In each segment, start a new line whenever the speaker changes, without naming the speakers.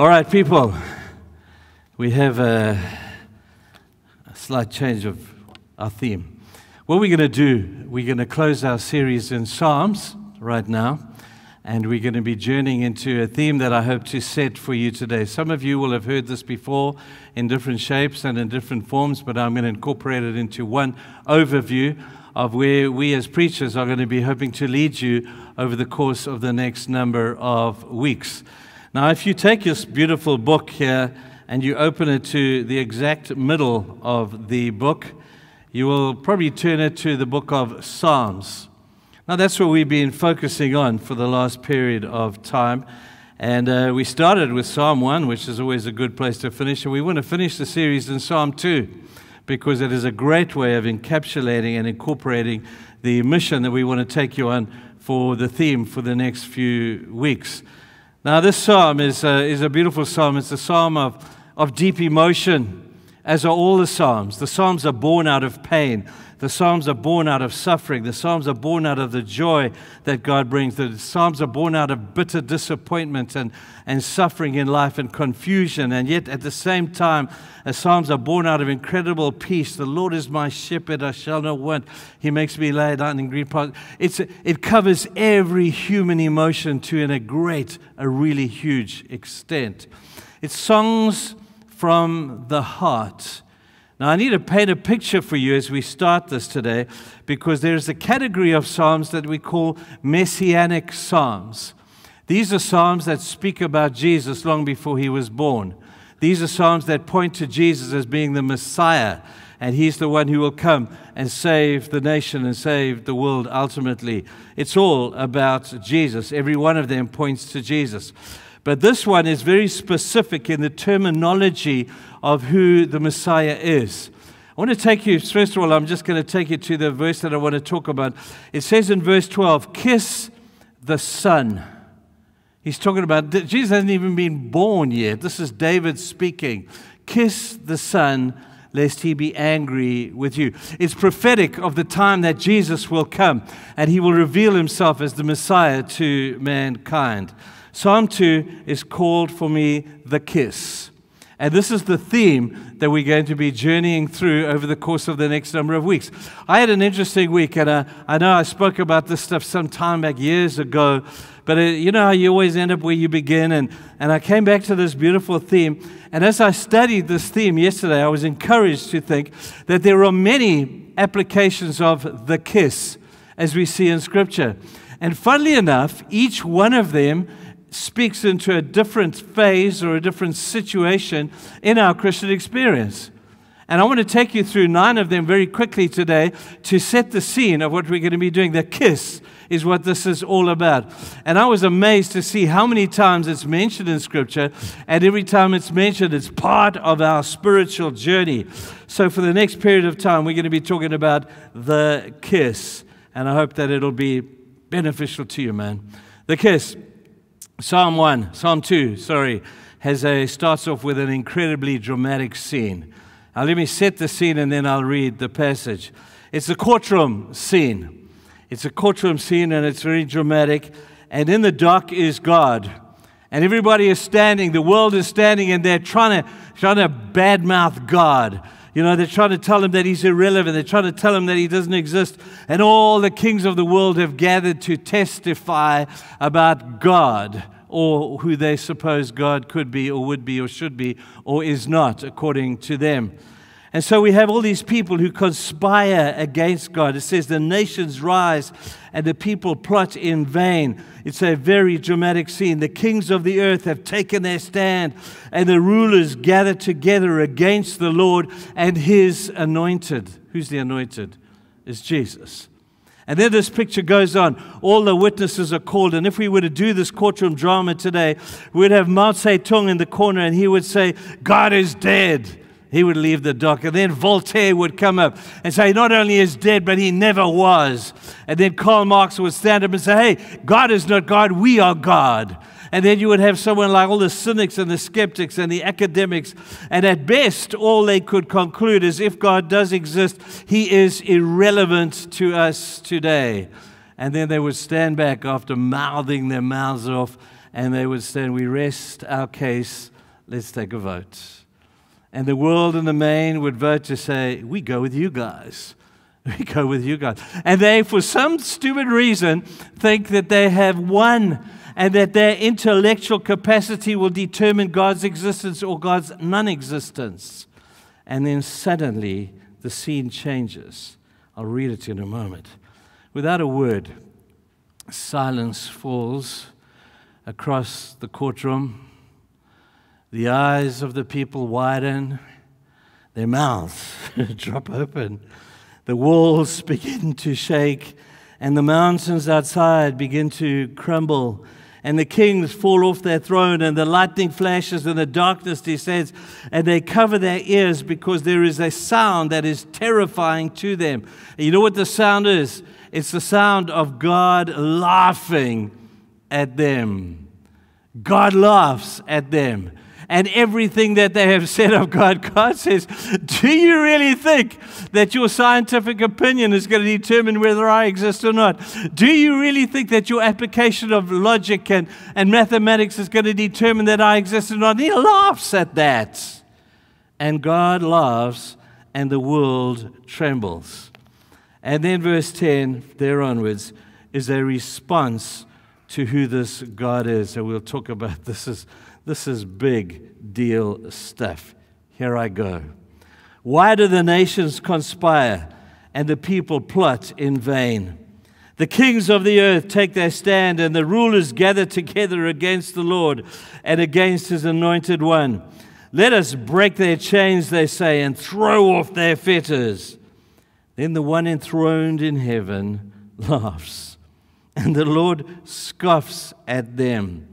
All right, people, we have a, a slight change of our theme. What we're going to do, we're going to close our series in Psalms right now, and we're going to be journeying into a theme that I hope to set for you today. Some of you will have heard this before in different shapes and in different forms, but I'm going to incorporate it into one overview of where we as preachers are going to be hoping to lead you over the course of the next number of weeks. Now, if you take this beautiful book here and you open it to the exact middle of the book, you will probably turn it to the book of Psalms. Now, that's what we've been focusing on for the last period of time. And uh, we started with Psalm 1, which is always a good place to finish. And we want to finish the series in Psalm 2 because it is a great way of encapsulating and incorporating the mission that we want to take you on for the theme for the next few weeks. Now, this psalm is a, is a beautiful psalm. It's a psalm of, of deep emotion, as are all the psalms. The psalms are born out of pain. The Psalms are born out of suffering. The Psalms are born out of the joy that God brings. The Psalms are born out of bitter disappointment and, and suffering in life and confusion. And yet, at the same time, the Psalms are born out of incredible peace. The Lord is my shepherd, I shall not want. He makes me lie down in green pastures. It's, it covers every human emotion to in a great, a really huge extent. It's songs from the heart. Now, I need to paint a picture for you as we start this today because there's a category of Psalms that we call messianic Psalms. These are Psalms that speak about Jesus long before he was born. These are Psalms that point to Jesus as being the Messiah, and he's the one who will come and save the nation and save the world ultimately. It's all about Jesus. Every one of them points to Jesus. But this one is very specific in the terminology of who the Messiah is. I want to take you, first of all, I'm just going to take you to the verse that I want to talk about. It says in verse 12, Kiss the Son. He's talking about, Jesus hasn't even been born yet. This is David speaking. Kiss the Son, lest he be angry with you. It's prophetic of the time that Jesus will come and he will reveal himself as the Messiah to mankind. Psalm 2 is called for me the kiss. And this is the theme that we're going to be journeying through over the course of the next number of weeks. I had an interesting week, and uh, I know I spoke about this stuff some time back years ago, but uh, you know how you always end up where you begin. And, and I came back to this beautiful theme. And as I studied this theme yesterday, I was encouraged to think that there are many applications of the kiss as we see in Scripture. And funnily enough, each one of them speaks into a different phase or a different situation in our Christian experience. And I want to take you through nine of them very quickly today to set the scene of what we're going to be doing. The kiss is what this is all about. And I was amazed to see how many times it's mentioned in Scripture, and every time it's mentioned, it's part of our spiritual journey. So, for the next period of time, we're going to be talking about the kiss, and I hope that it'll be beneficial to you, man. The kiss. Psalm 1, Psalm 2, sorry, has a, starts off with an incredibly dramatic scene. Now, let me set the scene and then I'll read the passage. It's a courtroom scene. It's a courtroom scene and it's very dramatic. And in the dock is God. And everybody is standing, the world is standing, and they're trying to, trying to badmouth God. You know, they're trying to tell him that he's irrelevant. They're trying to tell him that he doesn't exist. And all the kings of the world have gathered to testify about God or who they suppose God could be or would be or should be or is not, according to them. And so we have all these people who conspire against God. It says the nations rise and the people plot in vain. It's a very dramatic scene. The kings of the earth have taken their stand, and the rulers gather together against the Lord and his anointed. Who's the anointed? Is Jesus. And then this picture goes on. All the witnesses are called. And if we were to do this courtroom drama today, we'd have Mao Zedong in the corner and he would say, God is dead he would leave the dock. And then Voltaire would come up and say, Not only is dead, but he never was. And then Karl Marx would stand up and say, Hey, God is not God, we are God. And then you would have someone like all the cynics and the skeptics and the academics. And at best, all they could conclude is if God does exist, he is irrelevant to us today. And then they would stand back after mouthing their mouths off and they would say, We rest our case, let's take a vote. And the world in the main would vote to say, We go with you guys. We go with you guys. And they, for some stupid reason, think that they have won and that their intellectual capacity will determine God's existence or God's non existence. And then suddenly the scene changes. I'll read it in a moment. Without a word, silence falls across the courtroom. The eyes of the people widen, their mouths drop open, the walls begin to shake, and the mountains outside begin to crumble and the kings fall off their throne, and the lightning flashes, and the darkness descends, and they cover their ears because there is a sound that is terrifying to them. And you know what the sound is? It's the sound of God laughing at them. God laughs at them and everything that they have said of God. God says, Do you really think that your scientific opinion is going to determine whether I exist or not? Do you really think that your application of logic and, and mathematics is going to determine that I exist or not? And he laughs at that. And God laughs, and the world trembles. And then, verse 10, there onwards, is a response to who this God is. And we'll talk about this as this is big deal stuff. Here I go. Why do the nations conspire and the people plot in vain? The kings of the earth take their stand, and the rulers gather together against the Lord and against his anointed one. Let us break their chains, they say, and throw off their fetters. Then the one enthroned in heaven laughs, and the Lord scoffs at them.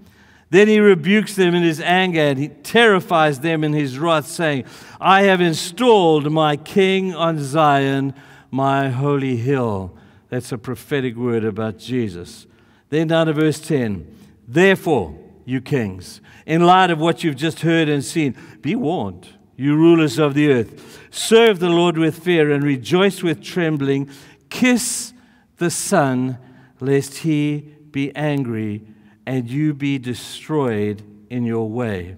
Then he rebukes them in his anger and he terrifies them in his wrath, saying, I have installed my king on Zion, my holy hill. That's a prophetic word about Jesus. Then down to verse 10. Therefore, you kings, in light of what you've just heard and seen, be warned, you rulers of the earth. Serve the Lord with fear and rejoice with trembling. Kiss the Son, lest he be angry and you be destroyed in your way.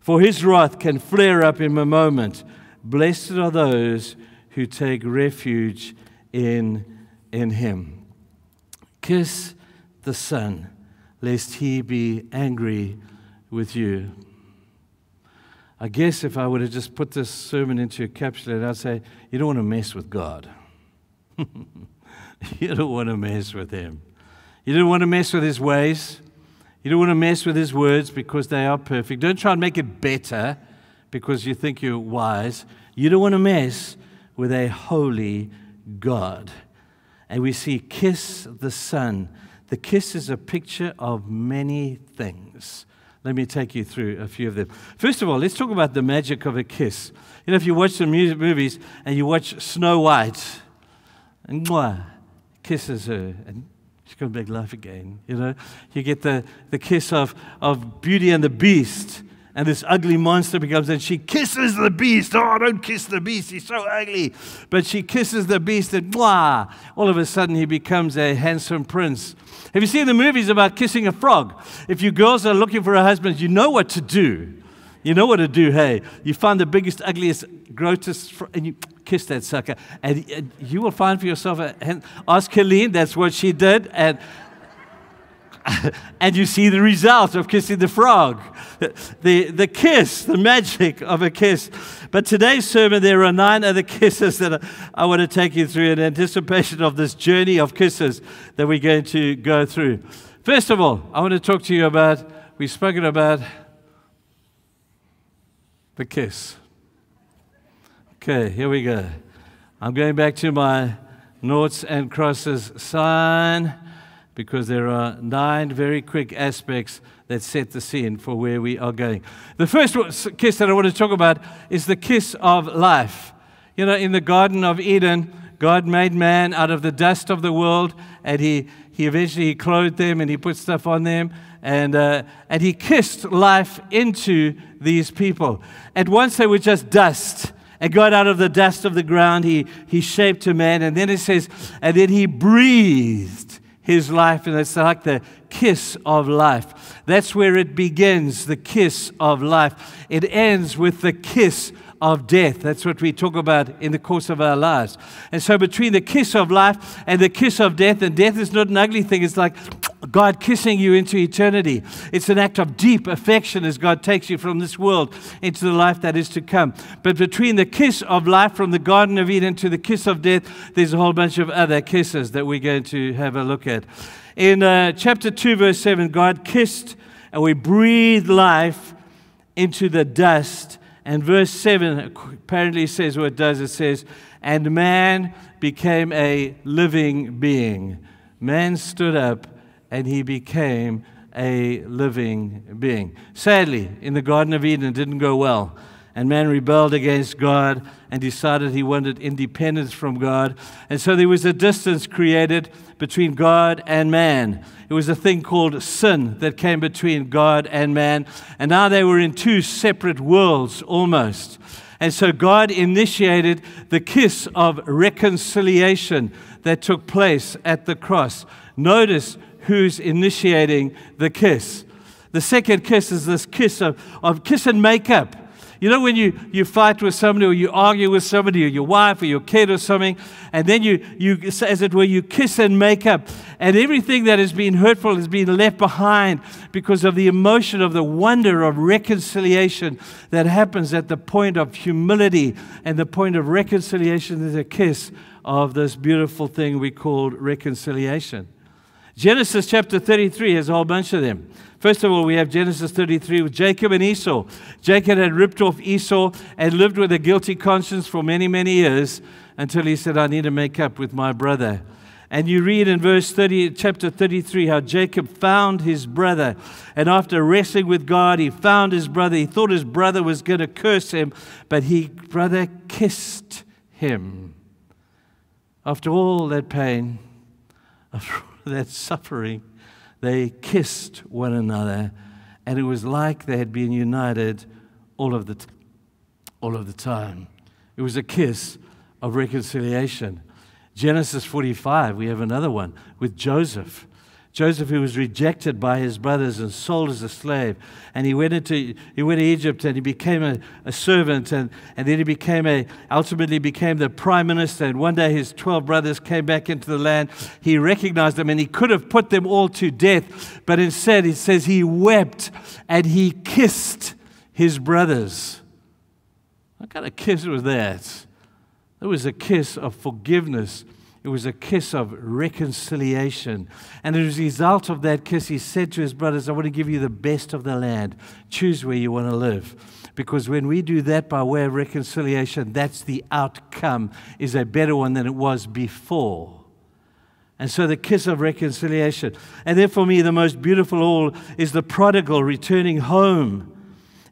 For his wrath can flare up in a moment. Blessed are those who take refuge in, in him. Kiss the Son, lest he be angry with you. I guess if I would have just put this sermon into a capsule, I'd say, You don't want to mess with God. you don't want to mess with him. You don't want to mess with his ways. You don't want to mess with his words because they are perfect. Don't try and make it better because you think you're wise. You don't want to mess with a holy God. And we see kiss the Son. The kiss is a picture of many things. Let me take you through a few of them. First of all, let's talk about the magic of a kiss. You know, if you watch some music movies and you watch Snow White, and mwah, kisses her, and She's to make life again. You know, you get the, the kiss of, of Beauty and the Beast, and this ugly monster becomes, and she kisses the beast. Oh, don't kiss the beast, he's so ugly. But she kisses the beast, and mwah, all of a sudden he becomes a handsome prince. Have you seen the movies about kissing a frog? If you girls are looking for a husband, you know what to do. You know what to do, hey? You find the biggest, ugliest, grossest, and you kiss that sucker. And, and you will find for yourself a hand. Ask Helene, that's what she did. And, and you see the result of kissing the frog. The, the kiss, the magic of a kiss. But today's sermon, there are nine other kisses that I want to take you through in anticipation of this journey of kisses that we're going to go through. First of all, I want to talk to you about, we've spoken about the kiss. Okay, here we go. I'm going back to my noughts and crosses sign because there are nine very quick aspects that set the scene for where we are going. The first kiss that I want to talk about is the kiss of life. You know, in the Garden of Eden, God made man out of the dust of the world, and he, he eventually clothed them and he put stuff on them and, uh, and he kissed life into these people. At once they were just dust. And God, out of the dust of the ground, he, he shaped a man. And then it says, and then he breathed his life. And it's like the kiss of life. That's where it begins, the kiss of life. It ends with the kiss of death. That's what we talk about in the course of our lives. And so, between the kiss of life and the kiss of death, and death is not an ugly thing, it's like God kissing you into eternity. It's an act of deep affection as God takes you from this world into the life that is to come. But between the kiss of life from the Garden of Eden to the kiss of death, there's a whole bunch of other kisses that we're going to have a look at. In uh, chapter 2, verse 7, God kissed and we breathed life into the dust and verse 7 apparently says what it does it says, And man became a living being. Man stood up and he became a living being. Sadly, in the Garden of Eden, it didn't go well. And man rebelled against God and decided he wanted independence from God. And so there was a distance created between God and man. It was a thing called sin that came between God and man. And now they were in two separate worlds almost. And so God initiated the kiss of reconciliation that took place at the cross. Notice who's initiating the kiss. The second kiss is this kiss of, of kiss and makeup. You know, when you, you fight with somebody or you argue with somebody or your wife or your kid or something, and then you, you, as it were, you kiss and make up, and everything that has been hurtful has been left behind because of the emotion of the wonder of reconciliation that happens at the point of humility and the point of reconciliation is a kiss of this beautiful thing we call reconciliation. Genesis chapter 33 has a whole bunch of them. First of all, we have Genesis 33 with Jacob and Esau. Jacob had ripped off Esau and lived with a guilty conscience for many, many years until he said, I need to make up with my brother. And you read in verse 30, chapter 33, how Jacob found his brother. And after wrestling with God, he found his brother. He thought his brother was going to curse him, but he, brother, kissed him. After all that pain, after that suffering, they kissed one another, and it was like they had been united all of the, t- all of the time. It was a kiss of reconciliation. Genesis 45, we have another one with Joseph. Joseph, who was rejected by his brothers and sold as a slave. And he went into he went to Egypt and he became a, a servant and, and then he became a ultimately became the prime minister. And one day his twelve brothers came back into the land. He recognized them and he could have put them all to death, but instead he says he wept and he kissed his brothers. What kind of kiss was that? It was a kiss of forgiveness it was a kiss of reconciliation. And as a result of that kiss, he said to his brothers, I want to give you the best of the land. Choose where you want to live. Because when we do that by way of reconciliation, that's the outcome, is a better one than it was before. And so the kiss of reconciliation. And then for me, the most beautiful all is the prodigal returning home.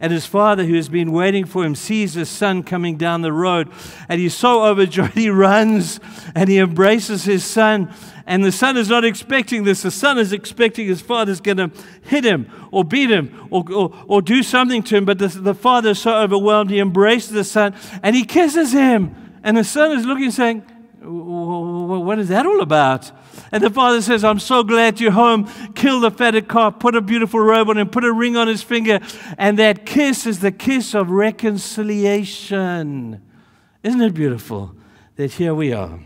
And his father, who has been waiting for him, sees his son coming down the road. And he's so overjoyed, he runs and he embraces his son. And the son is not expecting this. The son is expecting his father's going to hit him or beat him or, or, or do something to him. But the, the father is so overwhelmed, he embraces the son and he kisses him. And the son is looking, saying, What is that all about? And the father says, I'm so glad you're home. Kill the fatted calf, put a beautiful robe on him, put a ring on his finger. And that kiss is the kiss of reconciliation. Isn't it beautiful that here we are,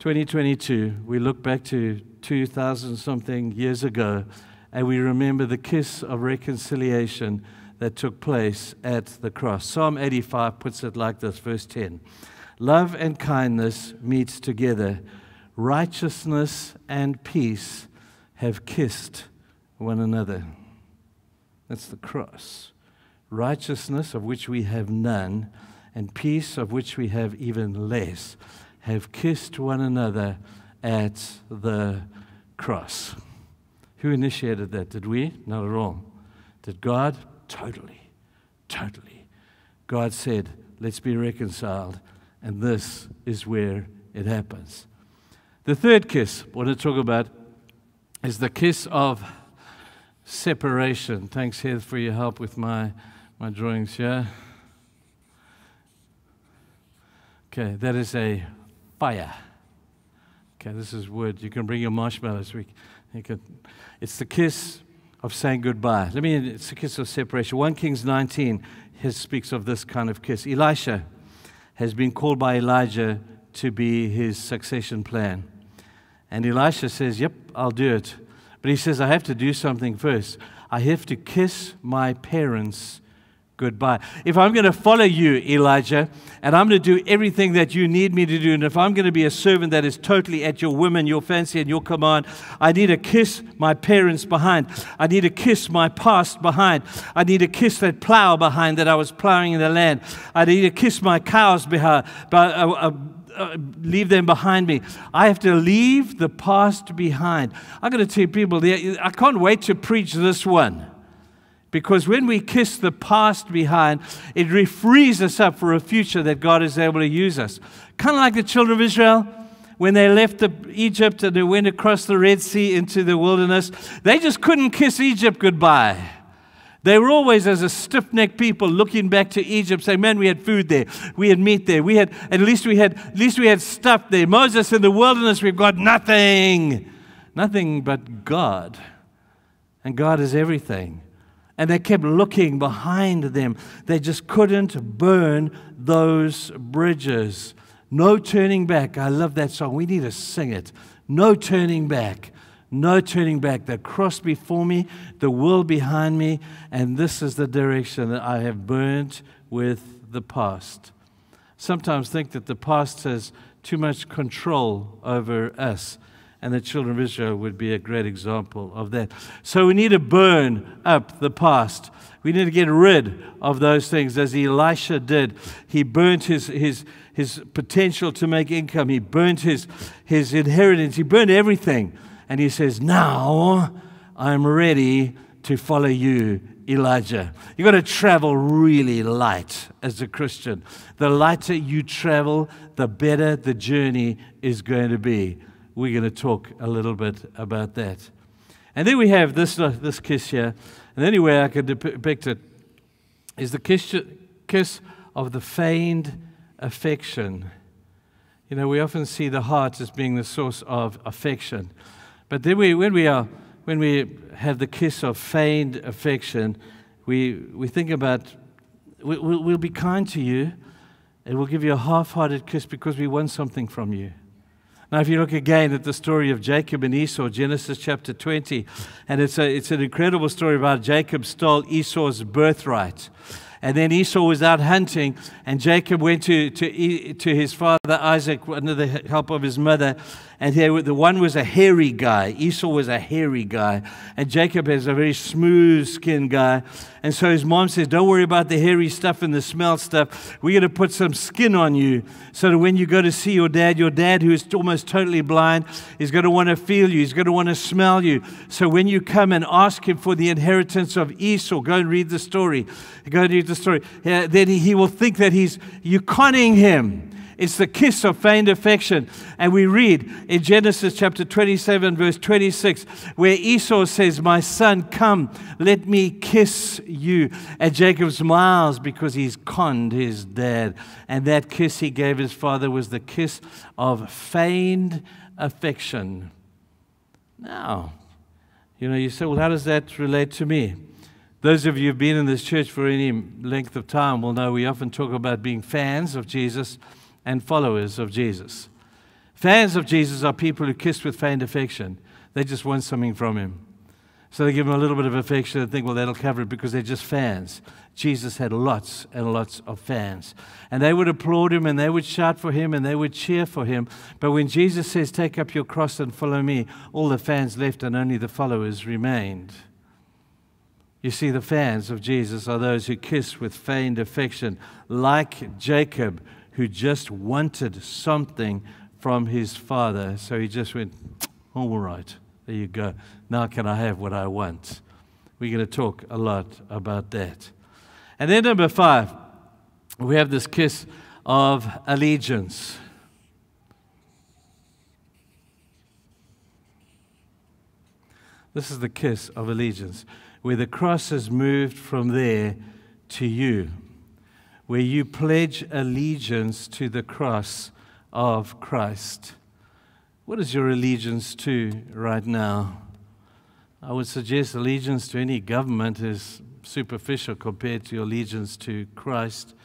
2022, we look back to 2000 something years ago, and we remember the kiss of reconciliation that took place at the cross. Psalm 85 puts it like this, verse 10 Love and kindness meets together righteousness and peace have kissed one another. That's the cross. Righteousness, of which we have none, and peace, of which we have even less, have kissed one another at the cross. Who initiated that? Did we? Not at all. Did God? Totally. Totally. God said, let's be reconciled, and this is where it happens. The third kiss what I talk about is the kiss of separation. Thanks, Heath, for your help with my, my drawings here. Okay, that is a fire. Okay, this is wood. You can bring your marshmallows. We, you can, it's the kiss of saying goodbye. Let me, it's a kiss of separation. 1 Kings 19 his, speaks of this kind of kiss. Elisha has been called by Elijah to be his succession plan. And Elisha says, Yep, I'll do it. But he says, I have to do something first. I have to kiss my parents goodbye. If I'm going to follow you, Elijah, and I'm going to do everything that you need me to do, and if I'm going to be a servant that is totally at your whim and your fancy and your command, I need to kiss my parents behind. I need to kiss my past behind. I need to kiss that plow behind that I was plowing in the land. I need to kiss my cows behind. But, uh, uh, uh, leave them behind me. I have to leave the past behind. I'm going to tell people, I can't wait to preach this one. Because when we kiss the past behind, it refrees us up for a future that God is able to use us. Kind of like the children of Israel when they left the, Egypt and they went across the Red Sea into the wilderness. They just couldn't kiss Egypt goodbye. They were always as a stiff necked people looking back to Egypt, saying, Man, we had food there, we had meat there, we had at least we had at least we had stuff there. Moses in the wilderness, we've got nothing. Nothing but God. And God is everything. And they kept looking behind them. They just couldn't burn those bridges. No turning back. I love that song. We need to sing it. No turning back. No turning back. The cross before me, the world behind me, and this is the direction that I have burnt with the past. Sometimes think that the past has too much control over us and the children of Israel would be a great example of that. So we need to burn up the past. We need to get rid of those things as Elisha did. He burnt his, his, his potential to make income, he burnt his, his inheritance, he burnt everything. And he says, Now I'm ready to follow you, Elijah. You've got to travel really light as a Christian. The lighter you travel, the better the journey is going to be we're going to talk a little bit about that. And then we have this, uh, this kiss here. And the only way I could depict it is the kiss, kiss of the feigned affection. You know, we often see the heart as being the source of affection. But then we, when, we are, when we have the kiss of feigned affection, we, we think about we, we'll, we'll be kind to you and we'll give you a half hearted kiss because we want something from you. Now, if you look again at the story of Jacob and Esau, Genesis chapter 20, and it's, a, it's an incredible story about Jacob stole Esau's birthright. And then Esau was out hunting, and Jacob went to, to, to his father Isaac under the help of his mother. And he, the one was a hairy guy. Esau was a hairy guy. And Jacob is a very smooth skinned guy. And so his mom says, Don't worry about the hairy stuff and the smell stuff. We're going to put some skin on you so that when you go to see your dad, your dad, who is almost totally blind, is going to want to feel you. He's going to want to smell you. So when you come and ask him for the inheritance of Esau, go and read the story. Go and read the story. Uh, then he will think that he's, you're conning him. It's the kiss of feigned affection. And we read in Genesis chapter 27, verse 26, where Esau says, My son, come, let me kiss you. And Jacob smiles because he's conned his dad. And that kiss he gave his father was the kiss of feigned affection. Now, you know, you say, well, how does that relate to me? Those of you who've been in this church for any length of time will know we often talk about being fans of Jesus and followers of Jesus. Fans of Jesus are people who kiss with feigned affection. They just want something from him. So they give him a little bit of affection and think, well, that'll cover it because they're just fans. Jesus had lots and lots of fans. And they would applaud him and they would shout for him and they would cheer for him. But when Jesus says, Take up your cross and follow me, all the fans left and only the followers remained. You see, the fans of Jesus are those who kiss with feigned affection, like Jacob, who just wanted something from his father. So he just went, All right, there you go. Now can I have what I want? We're going to talk a lot about that. And then, number five, we have this kiss of allegiance. This is the kiss of allegiance, where the cross has moved from there to you where you pledge allegiance to the cross of Christ. What is your allegiance to right now? I would suggest allegiance to any government is superficial compared to your allegiance to Christ.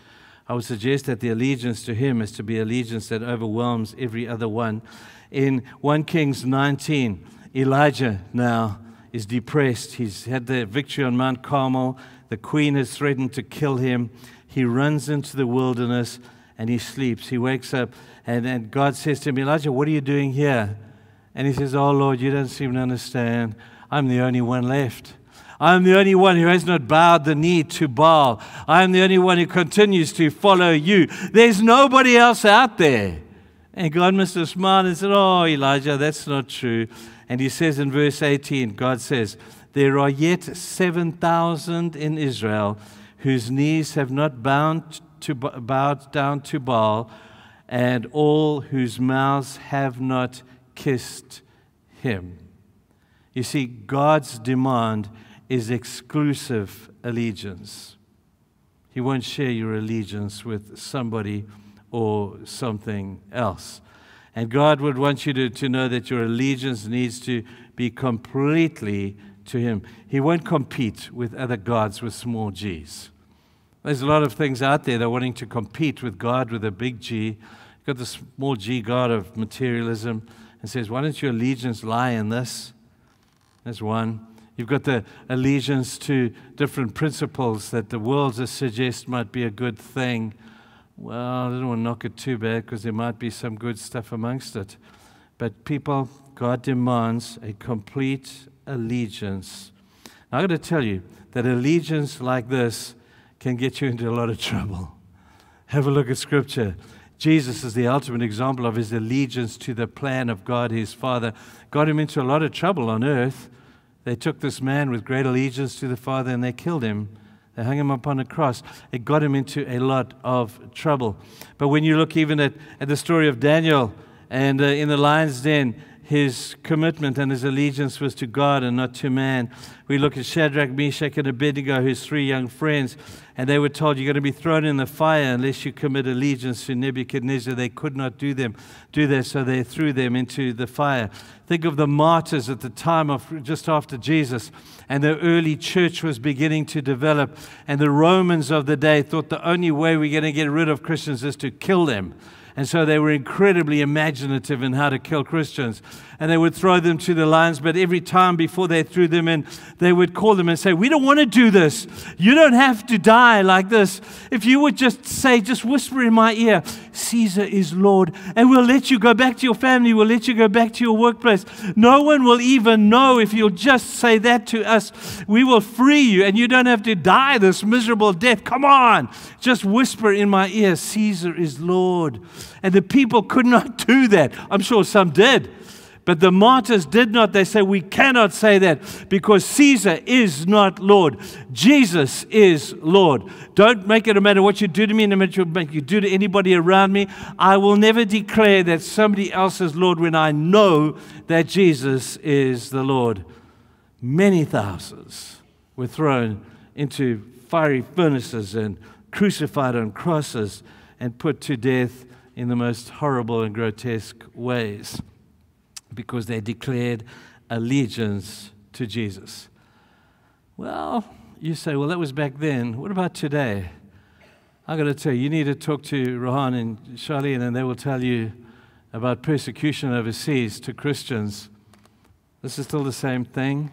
I would suggest that the allegiance to Him is to be allegiance that overwhelms every other one. In 1 Kings 19, Elijah now is depressed. He's had the victory on Mount Carmel. The queen has threatened to kill him. He runs into the wilderness and he sleeps. He wakes up and, and God says to him, Elijah, what are you doing here? And he says, Oh Lord, you don't seem to understand. I'm the only one left. I'm the only one who has not bowed the knee to Baal. I'm the only one who continues to follow you. There's nobody else out there. And God must have smiled and said, Oh, Elijah, that's not true. And he says in verse 18, God says, There are yet 7,000 in Israel whose knees have not bound to, bowed down to Baal, and all whose mouths have not kissed him. You see, God's demand is exclusive allegiance. He won't share your allegiance with somebody or something else. And God would want you to, to know that your allegiance needs to be completely to Him. He won't compete with other gods with small g's. There's a lot of things out there that are wanting to compete with God with a big G. You've got the small g God of materialism and says, Why don't your allegiance lie in this? There's one. You've got the allegiance to different principles that the world suggests might be a good thing. Well, I don't want to knock it too bad because there might be some good stuff amongst it. But people, God demands a complete allegiance. Now, I've got to tell you that allegiance like this can get you into a lot of trouble. Have a look at Scripture. Jesus is the ultimate example of his allegiance to the plan of God, his Father. Got him into a lot of trouble on earth they took this man with great allegiance to the Father and they killed him. They hung him upon a cross. It got him into a lot of trouble. But when you look even at, at the story of Daniel and uh, in the lion's den, his commitment and his allegiance was to God and not to man. We look at Shadrach, Meshach, and Abednego, his three young friends, and they were told, You're going to be thrown in the fire unless you commit allegiance to Nebuchadnezzar. They could not do them, do that, so they threw them into the fire. Think of the martyrs at the time of just after Jesus, and the early church was beginning to develop, and the Romans of the day thought the only way we're going to get rid of Christians is to kill them. And so they were incredibly imaginative in how to kill Christians. And they would throw them to the lions, but every time before they threw them in, they would call them and say, We don't want to do this. You don't have to die like this. If you would just say, just whisper in my ear, Caesar is Lord, and we'll let you go back to your family, we'll let you go back to your workplace. No one will even know if you'll just say that to us. We will free you, and you don't have to die this miserable death. Come on, just whisper in my ear, Caesar is Lord. And the people could not do that. I'm sure some did. But the martyrs did not. They say, We cannot say that because Caesar is not Lord. Jesus is Lord. Don't make it a matter what you do to me, no matter what you do to anybody around me. I will never declare that somebody else is Lord when I know that Jesus is the Lord. Many thousands were thrown into fiery furnaces and crucified on crosses and put to death in the most horrible and grotesque ways because they declared allegiance to Jesus. Well, you say, well, that was back then. What about today? i got to tell you, you need to talk to Rohan and Charlene, and they will tell you about persecution overseas to Christians. This is still the same thing.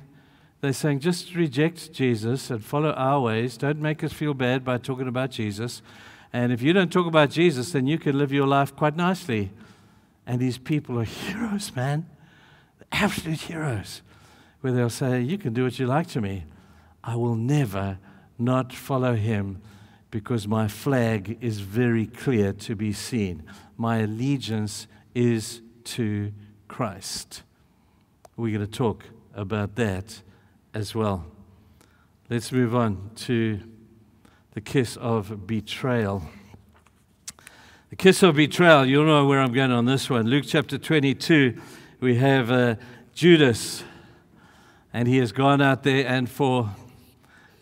They're saying, just reject Jesus and follow our ways. Don't make us feel bad by talking about Jesus. And if you don't talk about Jesus, then you can live your life quite nicely. And these people are heroes, man. Absolute heroes. Where they'll say, You can do what you like to me. I will never not follow him because my flag is very clear to be seen. My allegiance is to Christ. We're going to talk about that as well. Let's move on to the kiss of betrayal. The kiss of betrayal, you'll know where I'm going on this one. Luke chapter 22, we have uh, Judas, and he has gone out there and for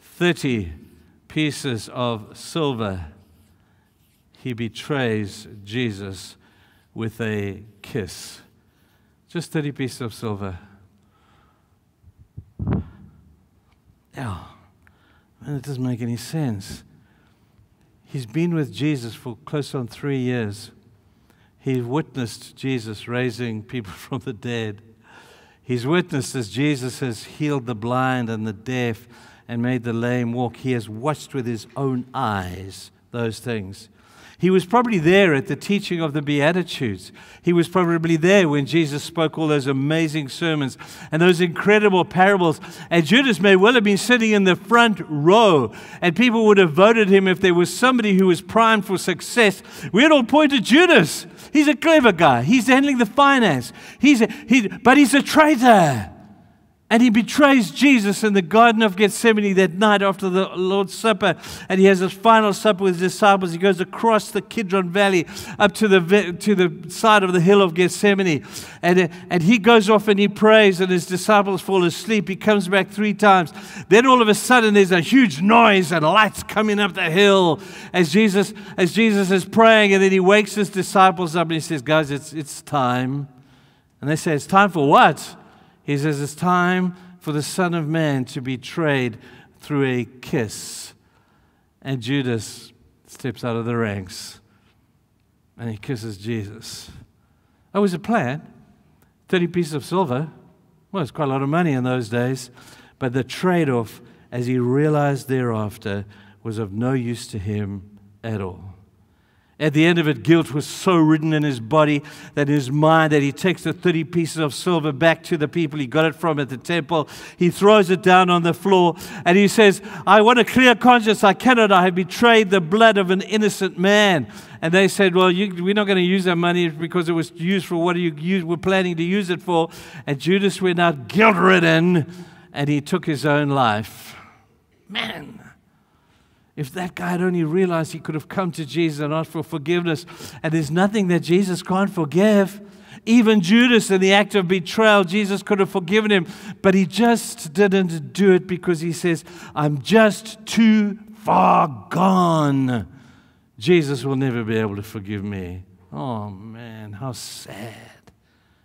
30 pieces of silver, he betrays Jesus with a kiss. Just 30 pieces of silver. Yeah, man, it doesn't make any sense. He's been with Jesus for close on three years. He witnessed Jesus raising people from the dead. He's witnessed as Jesus has healed the blind and the deaf and made the lame walk. He has watched with his own eyes those things. He was probably there at the teaching of the Beatitudes. He was probably there when Jesus spoke all those amazing sermons and those incredible parables. And Judas may well have been sitting in the front row, and people would have voted him if there was somebody who was primed for success. We'd all point to Judas. He's a clever guy. He's handling the finance. He's a, he, but he's a traitor. And he betrays Jesus in the Garden of Gethsemane that night after the Lord's Supper. And he has his final supper with his disciples. He goes across the Kidron Valley up to the, to the side of the hill of Gethsemane. And, uh, and he goes off and he prays, and his disciples fall asleep. He comes back three times. Then all of a sudden, there's a huge noise and lights coming up the hill as Jesus, as Jesus is praying. And then he wakes his disciples up and he says, Guys, it's, it's time. And they say, It's time for what? He says it's time for the Son of Man to be betrayed through a kiss. And Judas steps out of the ranks and he kisses Jesus. That was a plan 30 pieces of silver. Well, it's quite a lot of money in those days. But the trade off, as he realized thereafter, was of no use to him at all. At the end of it, guilt was so written in his body that in his mind that he takes the 30 pieces of silver back to the people he got it from at the temple. He throws it down on the floor and he says, I want a clear conscience. I cannot. I have betrayed the blood of an innocent man. And they said, Well, you, we're not going to use that money because it was used for what you use, we're planning to use it for. And Judas went out guilt ridden and he took his own life. Man. If that guy had only realized he could have come to Jesus and asked for forgiveness, and there's nothing that Jesus can't forgive. Even Judas, in the act of betrayal, Jesus could have forgiven him, but he just didn't do it because he says, I'm just too far gone. Jesus will never be able to forgive me. Oh man, how sad.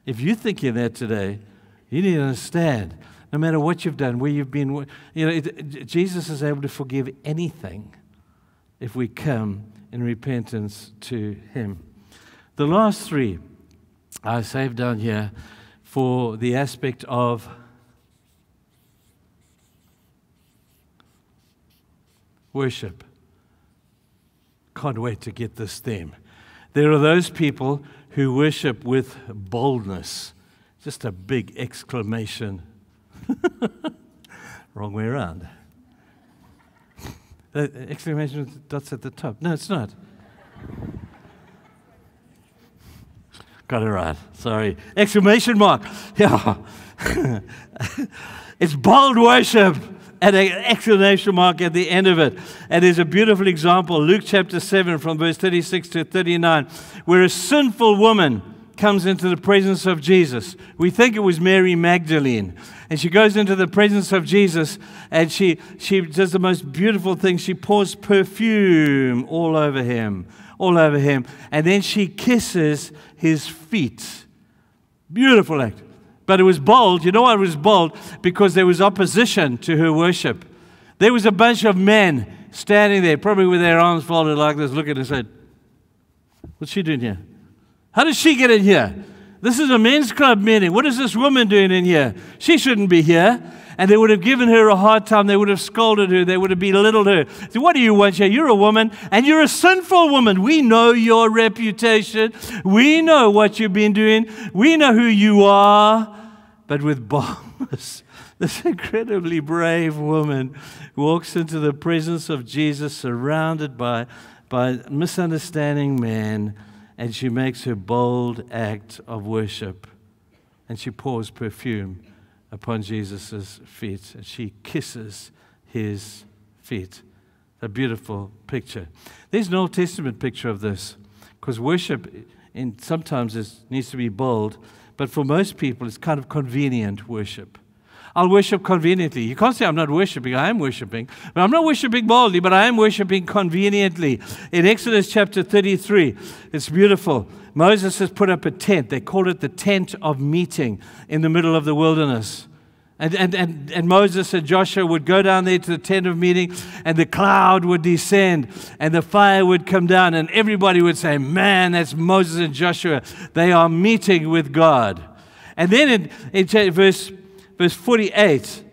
If you're thinking that today, you need to understand no matter what you've done, where you've been. You know, it, Jesus is able to forgive anything if we come in repentance to Him. The last three I saved down here for the aspect of worship. Can't wait to get this theme. There are those people who worship with boldness, just a big exclamation Wrong way around. The exclamation dots at the top. No, it's not. Got it right. Sorry. Exclamation mark. Yeah. it's bold worship and an exclamation mark at the end of it. And there's a beautiful example, Luke chapter 7, from verse 36 to 39, where a sinful woman comes into the presence of Jesus. We think it was Mary Magdalene. And she goes into the presence of Jesus and she, she does the most beautiful thing. She pours perfume all over him, all over him. And then she kisses his feet. Beautiful act. But it was bold. You know why it was bold? Because there was opposition to her worship. There was a bunch of men standing there, probably with their arms folded like this, looking and said, What's she doing here? How did she get in here? This is a men's club meeting. What is this woman doing in here? She shouldn't be here. And they would have given her a hard time. They would have scolded her. They would have belittled her. So what do you want here? You're a woman and you're a sinful woman. We know your reputation. We know what you've been doing. We know who you are. But with boldness, this incredibly brave woman walks into the presence of Jesus surrounded by, by misunderstanding men and she makes her bold act of worship. And she pours perfume upon Jesus' feet and she kisses his feet. A beautiful picture. There's no Old Testament picture of this because worship in, sometimes is, needs to be bold, but for most people, it's kind of convenient worship. I'll worship conveniently. You can't say I'm not worshiping. I am worshiping. But I'm not worshiping boldly, but I am worshiping conveniently. In Exodus chapter 33, it's beautiful. Moses has put up a tent. They call it the tent of meeting in the middle of the wilderness. And, and, and, and Moses and Joshua would go down there to the tent of meeting, and the cloud would descend, and the fire would come down, and everybody would say, Man, that's Moses and Joshua. They are meeting with God. And then in, in verse, verse 48,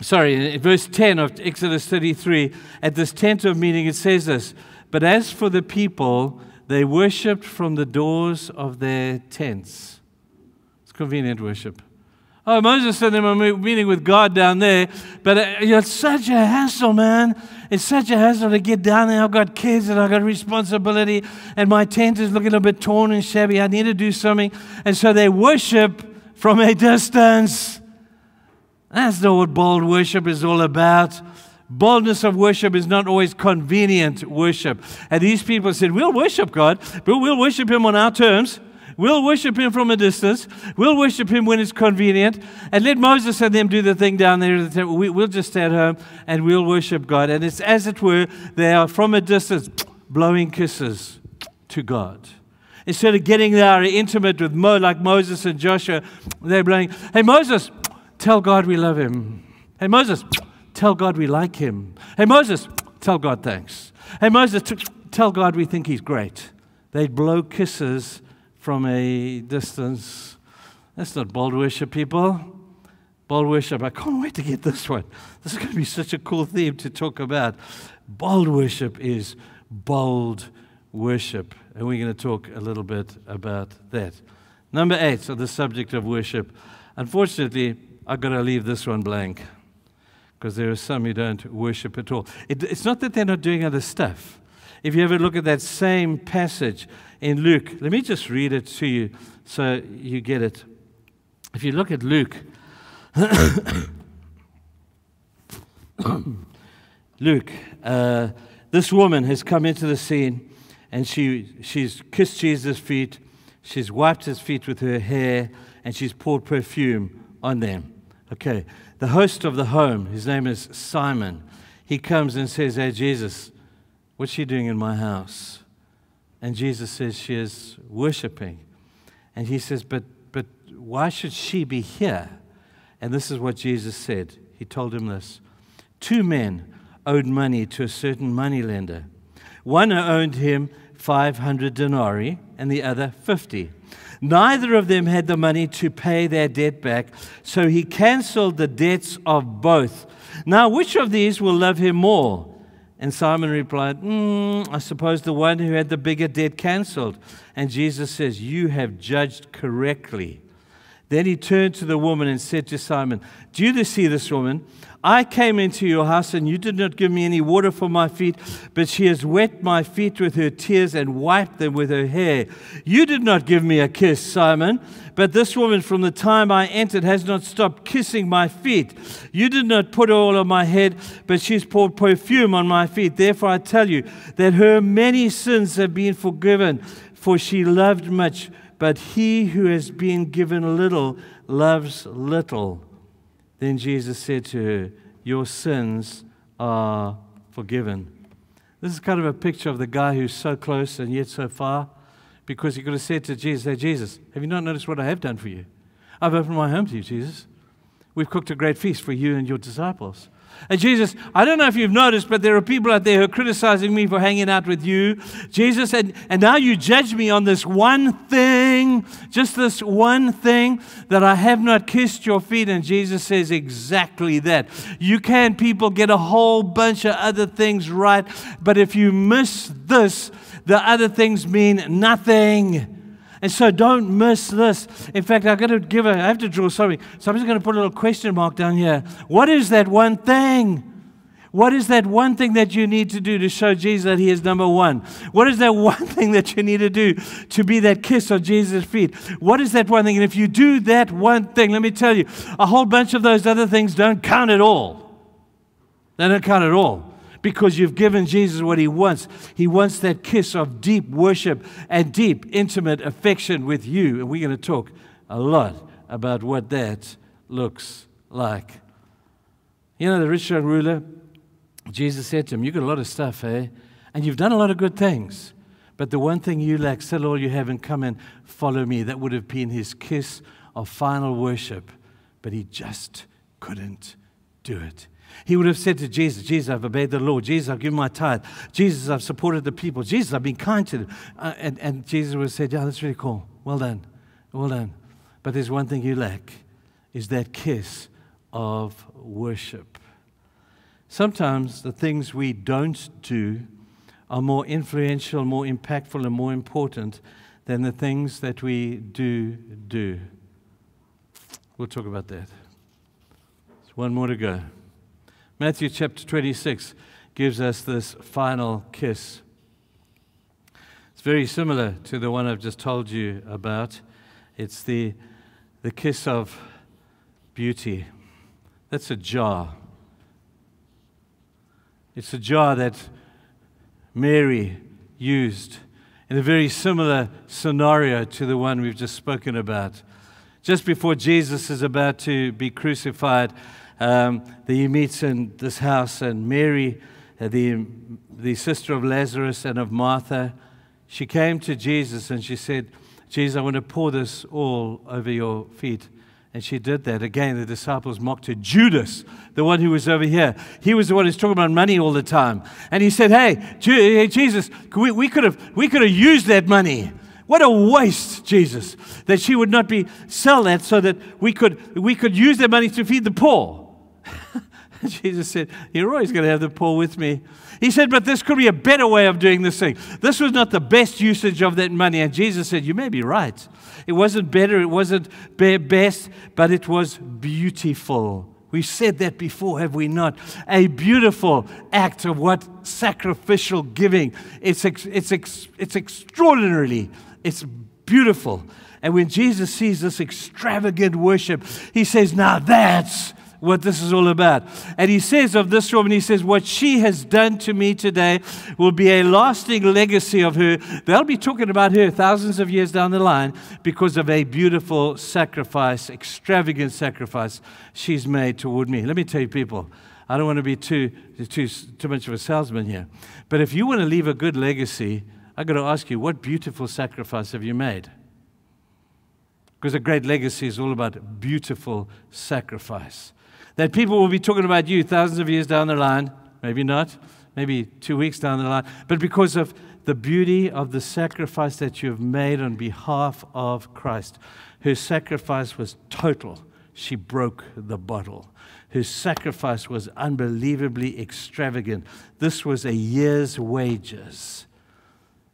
sorry, verse 10 of Exodus 33, at this tent of meeting, it says this But as for the people, they worshipped from the doors of their tents. It's convenient worship. Oh, Moses and them are meeting with God down there, but uh, it's such a hassle, man. It's such a hassle to get down there. I've got kids and I've got responsibility, and my tent is looking a bit torn and shabby. I need to do something. And so they worship from a distance. That's not what bold worship is all about. Boldness of worship is not always convenient worship. And these people said, We'll worship God, but we'll worship Him on our terms. We'll worship him from a distance. We'll worship him when it's convenient. And let Moses and them do the thing down there. At the temple. We, will just stay at home and we'll worship God. And it's as it were, they are from a distance blowing kisses to God. Instead of getting there intimate with Mo, like Moses and Joshua, they're blowing, Hey, Moses, tell God we love him. Hey, Moses, tell God we like him. Hey, Moses, tell God thanks. Hey, Moses, tell God we think he's great. They'd blow kisses from a distance. That's not bold worship, people. Bold worship. I can't wait to get this one. This is going to be such a cool theme to talk about. Bold worship is bold worship. And we're going to talk a little bit about that. Number eight, so the subject of worship. Unfortunately, I've got to leave this one blank because there are some who don't worship at all. It, it's not that they're not doing other stuff. If you ever look at that same passage, in Luke. Let me just read it to you so you get it. If you look at Luke, Luke, uh, this woman has come into the scene and she, she's kissed Jesus' feet, she's wiped his feet with her hair, and she's poured perfume on them. Okay, the host of the home, his name is Simon, he comes and says, Hey, Jesus, what's she doing in my house? And Jesus says she is worshiping. And he says, But, but why should she be here? And this is what Jesus said. He told him this Two men owed money to a certain moneylender. One owed him 500 denarii and the other 50. Neither of them had the money to pay their debt back, so he canceled the debts of both. Now, which of these will love him more? And Simon replied, mm, I suppose the one who had the bigger debt cancelled. And Jesus says, You have judged correctly. Then he turned to the woman and said to Simon, Do you see this woman? I came into your house, and you did not give me any water for my feet, but she has wet my feet with her tears and wiped them with her hair. You did not give me a kiss, Simon, but this woman from the time I entered has not stopped kissing my feet. You did not put oil on my head, but she's poured perfume on my feet. Therefore, I tell you that her many sins have been forgiven, for she loved much, but he who has been given little loves little. Then Jesus said to her, Your sins are forgiven. This is kind of a picture of the guy who's so close and yet so far because he could have said to Jesus, Hey, Jesus, have you not noticed what I have done for you? I've opened my home to you, Jesus. We've cooked a great feast for you and your disciples. And Jesus, I don't know if you've noticed, but there are people out there who are criticizing me for hanging out with you. Jesus, and, and now you judge me on this one thing, just this one thing that I have not kissed your feet. And Jesus says exactly that. You can, people, get a whole bunch of other things right, but if you miss this, the other things mean nothing. And so don't miss this. In fact, I've got to give a, I have to draw something. So I'm just going to put a little question mark down here. What is that one thing? What is that one thing that you need to do to show Jesus that He is number one? What is that one thing that you need to do to be that kiss on Jesus' feet? What is that one thing? And if you do that one thing, let me tell you, a whole bunch of those other things don't count at all. They don't count at all because you've given Jesus what he wants. He wants that kiss of deep worship and deep, intimate affection with you. And we're going to talk a lot about what that looks like. You know, the rich young ruler, Jesus said to him, You've got a lot of stuff, eh? And you've done a lot of good things. But the one thing you lack, sell all you have and come and follow me. That would have been his kiss of final worship. But he just couldn't do it. He would have said to Jesus, Jesus, I've obeyed the law. Jesus, I've given my tithe. Jesus, I've supported the people. Jesus, I've been kind to them. Uh, and, and Jesus would have said, Yeah, that's really cool. Well done. Well done. But there's one thing you lack is that kiss of worship. Sometimes the things we don't do are more influential, more impactful, and more important than the things that we do do. We'll talk about that. There's one more to go. Matthew chapter 26 gives us this final kiss. It's very similar to the one I've just told you about. It's the, the kiss of beauty. That's a jar. It's a jar that Mary used in a very similar scenario to the one we've just spoken about. Just before Jesus is about to be crucified, um, he meets in this house, and Mary, uh, the, the sister of Lazarus and of Martha, she came to Jesus and she said, Jesus, I want to pour this all over your feet. And she did that. Again, the disciples mocked her. Judas, the one who was over here, he was the one who's talking about money all the time. And he said, Hey, Jesus, we, we, could have, we could have used that money. What a waste, Jesus, that she would not be sell that so that we could, we could use that money to feed the poor. Jesus said, You're always going to have the poor with me. He said, But this could be a better way of doing this thing. This was not the best usage of that money. And Jesus said, You may be right. It wasn't better, it wasn't best, but it was beautiful. We've said that before, have we not? A beautiful act of what sacrificial giving. It's, it's, it's extraordinarily, it's beautiful. And when Jesus sees this extravagant worship, he says, Now that's what this is all about. And he says of this woman, he says, What she has done to me today will be a lasting legacy of her. They'll be talking about her thousands of years down the line because of a beautiful sacrifice, extravagant sacrifice she's made toward me. Let me tell you, people, I don't want to be too, too, too much of a salesman here. But if you want to leave a good legacy, I've got to ask you, what beautiful sacrifice have you made? Because a great legacy is all about beautiful sacrifice that people will be talking about you thousands of years down the line, maybe not, maybe two weeks down the line, but because of the beauty of the sacrifice that you have made on behalf of Christ. Her sacrifice was total. She broke the bottle. Her sacrifice was unbelievably extravagant. This was a year's wages.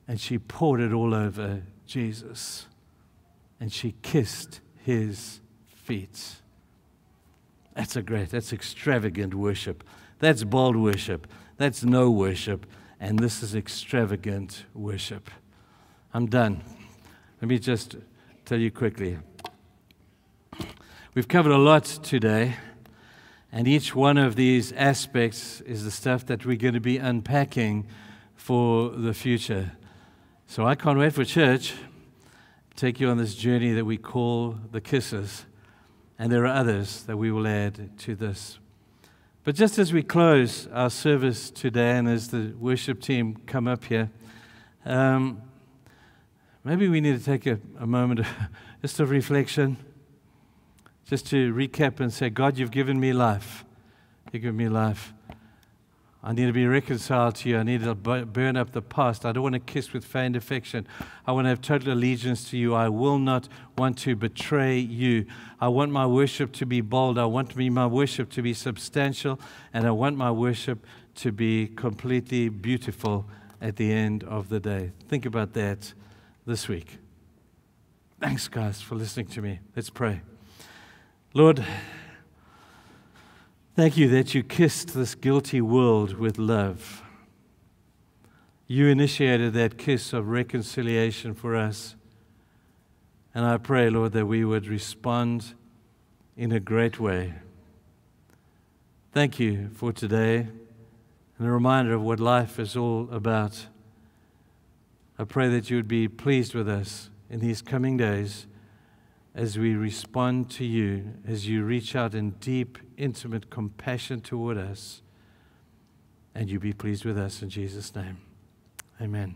And she poured it all over Jesus. And she kissed his feet. That's a great, that's extravagant worship. That's bold worship. That's no worship. And this is extravagant worship. I'm done. Let me just tell you quickly. We've covered a lot today, and each one of these aspects is the stuff that we're going to be unpacking for the future. So I can't wait for church. Take you on this journey that we call the kisses. And there are others that we will add to this. But just as we close our service today, and as the worship team come up here, um, maybe we need to take a, a moment just of reflection, just to recap and say, God, you've given me life. You've given me life. I need to be reconciled to you. I need to burn up the past. I don't want to kiss with feigned affection. I want to have total allegiance to you. I will not want to betray you. I want my worship to be bold. I want my worship to be substantial. And I want my worship to be completely beautiful at the end of the day. Think about that this week. Thanks, guys, for listening to me. Let's pray. Lord, Thank you that you kissed this guilty world with love. You initiated that kiss of reconciliation for us. And I pray, Lord, that we would respond in a great way. Thank you for today and a reminder of what life is all about. I pray that you would be pleased with us in these coming days as we respond to you, as you reach out in deep, intimate compassion toward us, and you be pleased with us in Jesus' name. Amen.